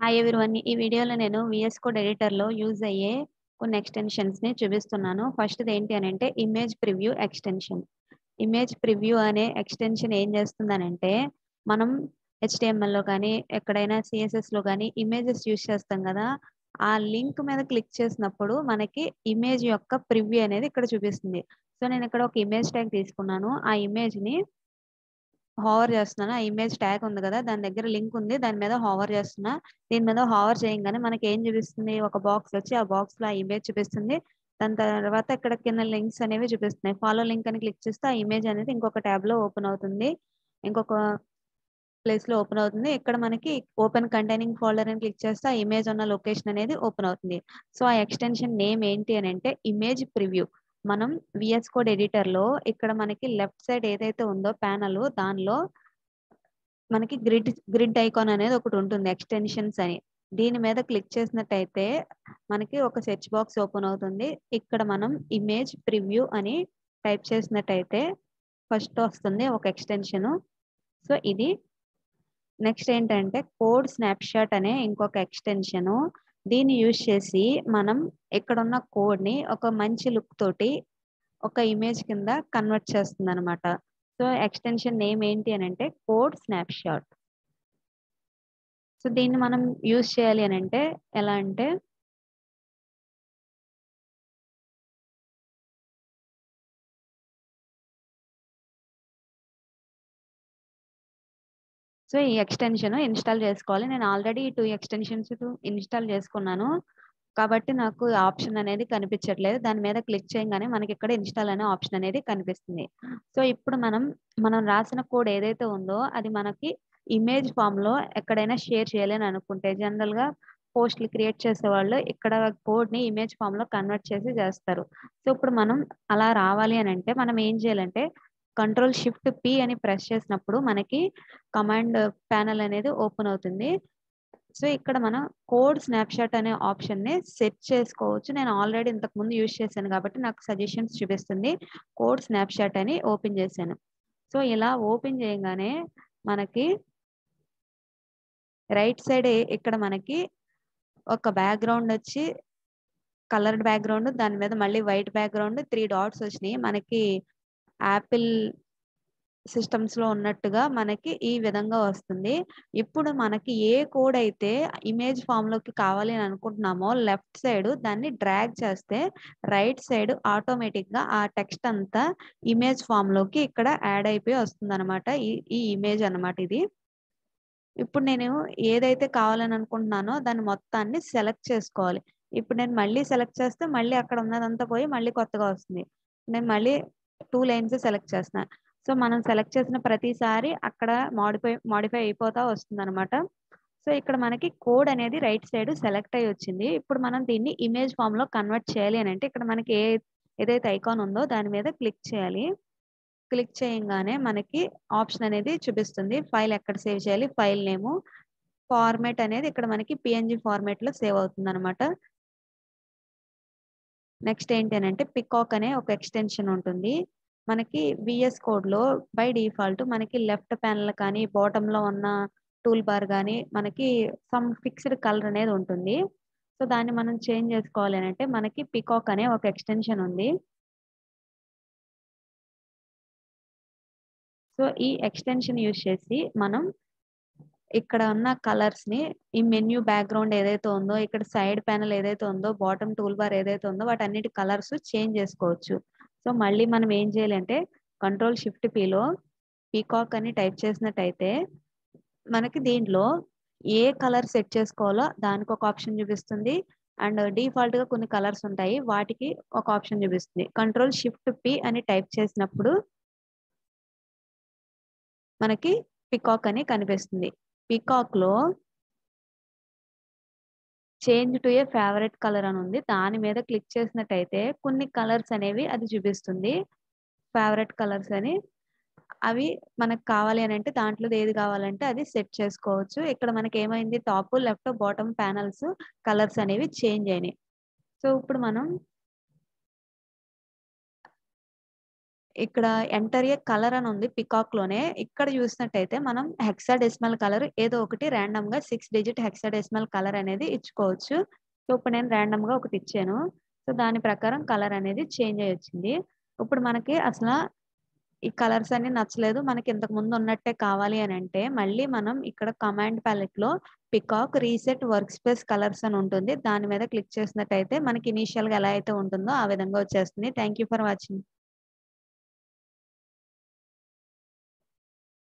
Hi everyone ఈ వీడియోలో నేను విఎస్ కోడ్ ఎడిటర్‌లో యూజ్ అయ్యే కొన్ని ఎక్స్‌టెన్షన్స్‌ని చూపిస్తున్నాను. ఫస్ట్‌ది ఏంటి అని అంటే image preview extension. Image preview అనే ఎక్స్‌టెన్షన్ ఏం చేస్తుందనంటే, మనం హెచ్‌టీఎంఎల్‌లో కానీ ఎక్కడైనా సీఎస్ఎస్‌లో కానీ ఇమేజెస్ యూజ్ చేస్తాం కదా ఆ లింక్ మీద క్లిక్ చేసినప్పుడు మనకి ఇమేజ్ యొక్క ప్రివ్యూ అనేది ఇక్కడ చూపిస్తుంది. సో, నేను ఇక్కడ ఒక ఇమేజ్ ట్యాగ్ తీసుకున్నాను. ఆ ఇమేజ్‌ని హోవర్ చేస్తున్నాను. ఆ ఇమేజ్ ట్యాగ్ ఉంది కదా దాని దగ్గర లింక్ ఉంది. దాని మీద హోవర్ చేస్తున్నా. దీని మీద హోవర్ చేయంగానే ఏం చూపిస్తుంది? ఒక బాక్స్ వచ్చి ఆ బాక్స్లో ఆ ఇమేజ్ చూపిస్తుంది. దాని తర్వాత ఇక్కడ కింద లింక్స్ అనేవి చూపిస్తున్నాయి. ఫాలో లింక్ అని క్లిక్ చేస్తే ఆ ఇమేజ్ అనేది ఇంకొక ట్యాబ్‌లో ఓపెన్ అవుతుంది. ఇంకొక ప్లేస్లో ఓపెన్ అవుతుంది. ఇక్కడ మనకి ఓపెన్ కంటైనింగ్ ఫోల్డర్ అని క్లిక్ చేస్తే ఆ ఇమేజ్ ఉన్న లొకేషన్ అనేది ఓపెన్ అవుతుంది. సో, ఆ ఎక్స్‌టెన్షన్ నేమ్ ఏంటి అని అంటే ఇమేజ్ ప్రివ్యూ. మనం విఎస్ కోడ్ ఎడిటర్‌లో ఇక్కడ మనకి లెఫ్ట్ సైడ్ ఏదైతే ఉందో ప్యానల్ దానిలో మనకి గ్రిడ్ గ్రిడ్ ఐకాన్ అనేది ఒకటి ఉంటుంది ఎక్స్‌టెన్షన్స్ అని. దీని మీద క్లిక్ చేసినట్టయితే మనకి ఒక సెర్చ్ బాక్స్ ఓపెన్ అవుతుంది. ఇక్కడ మనం ఇమేజ్ ప్రివ్యూ అని టైప్ చేసినట్టయితే ఫస్ట్ వస్తుంది ఒక ఎక్స్టెన్షన్ సో, ఇది. నెక్స్ట్ ఏంటంటే కోడ్ స్నాప్‌షాట్ అనే ఇంకొక ఎక్స్‌టెన్షను. దీన్ని యూజ్ చేసి మనం ఎక్కడున్న కోడ్‌ని ఒక మంచి లుక్ తోటి ఒక ఇమేజ్ కింద కన్వర్ట్ చేస్తుందనమాట. సో, ఎక్స్‌టెన్షన్ నేమ్ ఏంటి అని అంటే కోడ్ స్నాప్‌షాట్. సో, దీన్ని మనం యూజ్ చేయాలి అని అంటే ఎలా అంటే సో, ఈ ఎక్స్‌టెన్షన్ ఇన్‌స్టాల్ చేసుకోవాలి. నేను ఆల్రెడీ టూ ఎక్స్‌టెన్షన్స్ ఇన్‌స్టాల్ చేసుకున్నాను. కాబట్టి నాకు ఆప్షన్ అనేది కనిపించట్లేదు. దాని మీద క్లిక్ చేయంగానే మనకిక్కడ ఇన్‌స్టాల్ అనే ఆప్షన్ అనేది కనిపిస్తుంది. సో, ఇప్పుడు మనం, మనం రాసిన కోడ్ ఏదైతే ఉందో అది మనకి ఇమేజ్ ఫార్మ్‌లో ఎక్కడైనా షేర్ చేయాలని అని అనుకుంటే జనరల్‌గా పోస్ట్‌లు క్రియేట్ చేసేవాళ్ళు ఇక్కడ కోడ్‌ని ఇమేజ్ ఫార్మ్‌లో కన్వర్ట్ చేసి చేస్తారు. సో, ఇప్పుడు మనం అలా రావాలి అని అంటే మనం ఏం చేయాలంటే కంట్రోల్ షిఫ్ట్ పి అని ప్రెస్ చేసినప్పుడు మనకి కమాండ్ ప్యానెల్ అనేది ఓపెన్ అవుతుంది. సో, ఇక్కడ మనం కోడ్ స్నాప్‌షాట్ అనే ఆప్షన్‌ని సెట్ చేసుకోవచ్చు. నేను ఆల్రెడీ ఇంతకుముందు యూజ్ చేశాను కాబట్టి నాకు సజెషన్స్ చూపిస్తుంది. కోడ్ స్నాప్‌షాట్ అని ఓపెన్ చేశాను. సో, ఇలా ఓపెన్ చేయగానే మనకి రైట్ సైడ్ ఇక్కడ మనకి ఒక బ్యాక్‌గ్రౌండ్ వచ్చి కలర్డ్ బ్యాక్‌గ్రౌండ్ దాని మీద మళ్ళీ వైట్ బ్యాక్‌గ్రౌండ్ త్రీ డాట్స్ వచ్చినాయి. మనకి యాపిల్ సిస్టమ్స్‌లో ఉన్నట్టుగా మనకి ఈ విధంగా వస్తుంది. ఇప్పుడు మనకి ఏ కోడ్ అయితే ఇమేజ్ ఫామ్లోకి కావాలి అని అనుకుంటున్నామో లెఫ్ట్ సైడ్ దాన్ని డ్రాగ్ చేస్తే రైట్ సైడ్ ఆటోమేటిక్‌గా ఆ టెక్స్ట్ అంతా ఇమేజ్ ఫామ్లోకి ఇక్కడ యాడ్ అయిపోయి వస్తుందనమాట. ఈ ఈ ఇమేజ్ అనమాట ఇది. ఇప్పుడు నేను ఏదైతే కావాలని అనుకుంటున్నానో దాన్ని మొత్తాన్ని సెలెక్ట్ చేసుకోవాలి. ఇప్పుడు నేను మళ్ళీ సెలెక్ట్ చేస్తే మళ్ళీ అక్కడ ఉన్నదంతా పోయి మళ్ళీ కొత్తగా వస్తుంది. నేను మళ్ళీ టూ లైన్స్ సెలెక్ట్ చేస్తున్నా. సో, మనం సెలెక్ట్ చేసిన ప్రతిసారి అక్కడ మోడిఫై మోడిఫై అయిపోతా వస్తుందనమాట. సో, ఇక్కడ మనకి కోడ్ అనేది రైట్ సైడ్ సెలెక్ట్ అయ్యి వచ్చింది. ఇప్పుడు మనం దీన్ని ఇమేజ్ ఫార్మ్‌లో కన్వర్ట్ చేయాలి అని అంటే ఇక్కడ మనకి ఏ ఏదైతే ఐకాన్ ఉందో దాని మీద క్లిక్ చేయాలి. క్లిక్ చేయంగానే మనకి ఆప్షన్ అనేది చూపిస్తుంది. ఫైల్ ఎక్కడ సేవ్ చేయాలి, ఫైల్ నేము, ఫార్మేట్ అనేది ఇక్కడ మనకి పీఎన్‌జీ ఫార్మాట్‌లో సేవ్ అవుతుంది అనమాట నెక్స్ట్ ఏంటి అని అంటే పికాక్ అనే ఒక ఎక్స్‌టెన్షన్ ఉంటుంది. మనకి విఎస్ కోడ్‌లో బై డిఫాల్ట్ మనకి లెఫ్ట్ ప్యానల్ కానీ, బాటంలో ఉన్న టూల్ బార్ కానీ మనకి సమ్ ఫిక్స్డ్ కలర్ అనేది ఉంటుంది. సో, దాన్ని మనం చేంజ్ చేసుకోవాలి అంటే మనకి పికాక్ అనే ఒక ఎక్స్‌టెన్షన్ ఉంది. సో, ఈ ఎక్స్‌టెన్షన్ యూజ్ చేసి మనం ఇక్కడ ఉన్న కలర్స్ని ఈ మెన్యూ బ్యాక్‌గ్రౌండ్ ఏదైతే ఉందో, ఇక్కడ సైడ్ ప్యానల్ ఏదైతే ఉందో, బాటమ్ టూల్ బార్ ఏదైతే ఉందో వాటన్నిటి కలర్స్ చేంజ్ చేసుకోవచ్చు. సో, మళ్ళీ మనం ఏం చేయాలంటే కంట్రోల్ షిఫ్ట్ పీలో పీకాక్ అని టైప్ చేసినట్టయితే మనకి దీంట్లో ఏ కలర్ సెట్ చేసుకోవాలో దానికి ఒక ఆప్షన్ చూపిస్తుంది. అండ్ డిఫాల్ట్‌గా కొన్ని కలర్స్ ఉంటాయి. వాటికి ఒక ఆప్షన్ చూపిస్తుంది. కంట్రోల్ షిఫ్ట్ పి అని టైప్ చేసినప్పుడు మనకి పీకాక్ అని కనిపిస్తుంది. పీకాక్లో change to a favourite colour అని ఉంది. దాని మీద క్లిక్ చేసినట్టయితే కొన్ని కలర్స్ అనేవి అది చూపిస్తుంది. ఫేవరెట్ కలర్స్ అని. అవి మనకు కావాలి అని అంటే దాంట్లో ఏది కావాలంటే అది సెట్ చేసుకోవచ్చు. ఇక్కడ మనకి ఏమైంది top, left, bottom panels colours అనేవి చేంజ్ అయినాయి. సో, ఇప్పుడు మనం ఇక్కడ ఎంటర్ ఏ కలర్ అని ఉంది పికాక్లోనే ఇక్కడ చూసినట్టయితే మనం హెక్సాడెసిమల్ కలర్ ఏదో ఒకటి ర్యాండమ్‌గా 6 డిజిట్ హెక్సాడెసిమల్ కలర్ అనేది ఇచ్చుకోవచ్చు. సో, ఇప్పుడు నేను ర్యాండమ్‌గా ఒకటి ఇచ్చాను. సో, దాని ప్రకారం కలర్ అనేది చేంజ్ అయ్యొచ్చింది. ఇప్పుడు మనకి అసలు ఈ కలర్స్ అన్ని నచ్చలేదు. మనకి ఇంతకు ముందు ఉన్నట్టే కావాలి అని అంటే మళ్ళీ మనం ఇక్కడ command ప్యాలెట్‌లో peacock reset work space colours అని ఉంటుంది. దాని మీద క్లిక్ చేసినట్టయితే మనకి ఇనీషియల్‌గా ఎలా అయితే ఉంటుందో ఆ విధంగా వచ్చేస్తుంది. Thank you for watching.